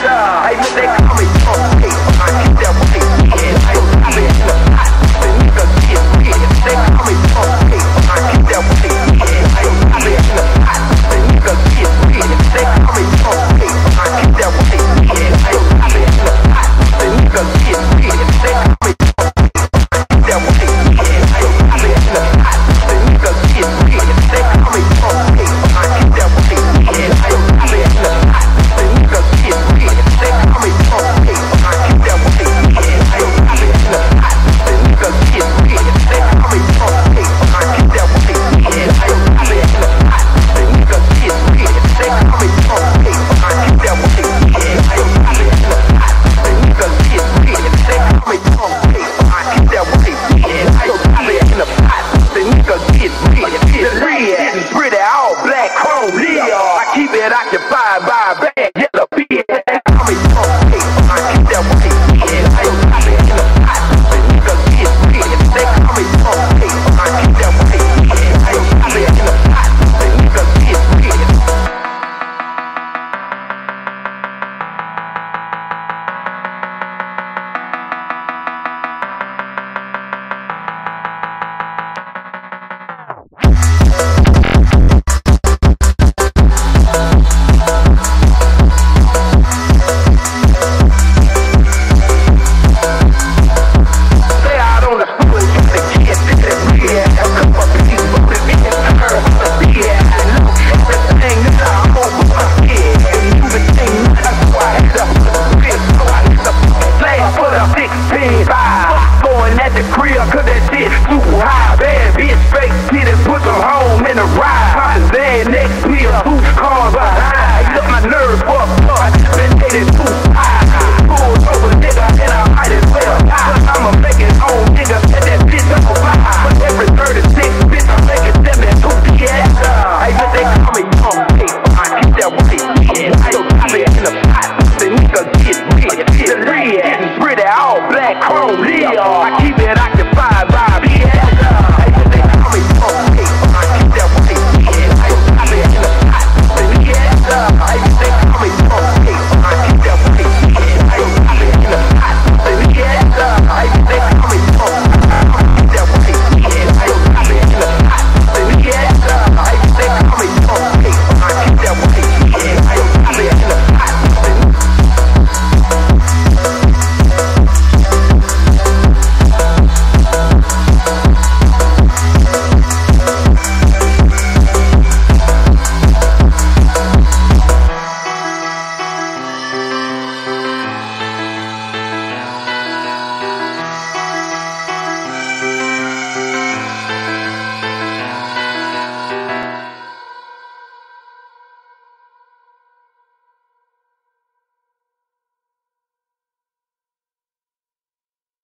Hey, when they call me, don't. I keep that white. I'm the